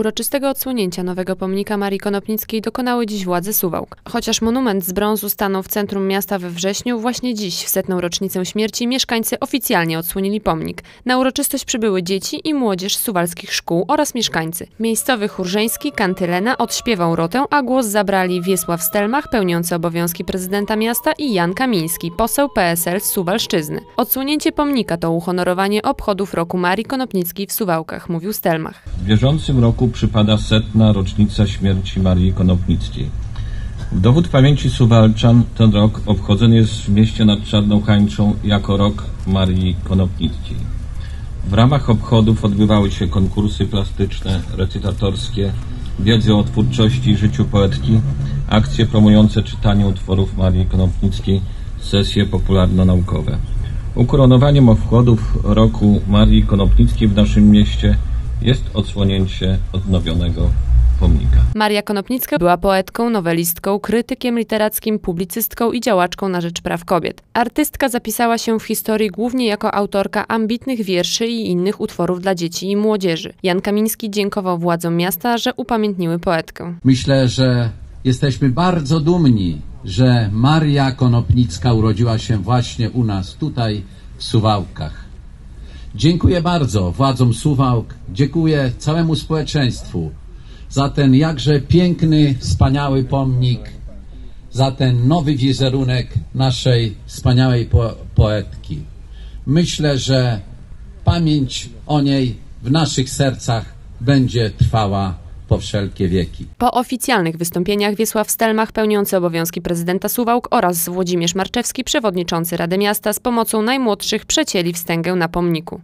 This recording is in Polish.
Uroczystego odsłonięcia nowego pomnika Marii Konopnickiej dokonały dziś władze Suwałk. Chociaż monument z brązu stanął w centrum miasta we wrześniu, właśnie dziś, w setną rocznicę śmierci, mieszkańcy oficjalnie odsłonili pomnik. Na uroczystość przybyły dzieci i młodzież z suwalskich szkół oraz mieszkańcy. Miejscowy Churżeński, Kantylena odśpiewał rotę, a głos zabrali Wiesław Stelmach, pełniący obowiązki prezydenta miasta i Jan Kamiński, poseł PSL z Suwalszczyzny. Odsłonięcie pomnika to uhonorowanie obchodów roku Marii Konopnickiej w Suwałkach, mówił Stelmach. W bieżącym roku przypada setna rocznica śmierci Marii Konopnickiej. W dowód pamięci Suwalczan ten rok obchodzony jest w mieście nad Czarną Hańczą jako rok Marii Konopnickiej. W ramach obchodów odbywały się konkursy plastyczne, recytatorskie, wiedzy o twórczości i życiu poetki, akcje promujące czytanie utworów Marii Konopnickiej, sesje popularno-naukowe. Ukoronowaniem obchodów roku Marii Konopnickiej w naszym mieście jest odsłonięcie odnowionego pomnika. Maria Konopnicka była poetką, nowelistką, krytykiem literackim, publicystką i działaczką na rzecz praw kobiet. Artystka zapisała się w historii głównie jako autorka ambitnych wierszy i innych utworów dla dzieci i młodzieży. Jan Kamiński dziękował władzom miasta, że upamiętniły poetkę. Myślę, że jesteśmy bardzo dumni, że Maria Konopnicka urodziła się właśnie u nas tutaj w Suwałkach. Dziękuję bardzo władzom Suwałk, dziękuję całemu społeczeństwu za ten jakże piękny, wspaniały pomnik, za ten nowy wizerunek naszej wspaniałej po poetki. Myślę, że pamięć o niej w naszych sercach będzie trwała po wszelkie wieki. Po oficjalnych wystąpieniach Wiesław Stelmach, pełniący obowiązki prezydenta Suwałk oraz Włodzimierz Marczewski, przewodniczący Rady Miasta, z pomocą najmłodszych przecięli wstęgę na pomniku.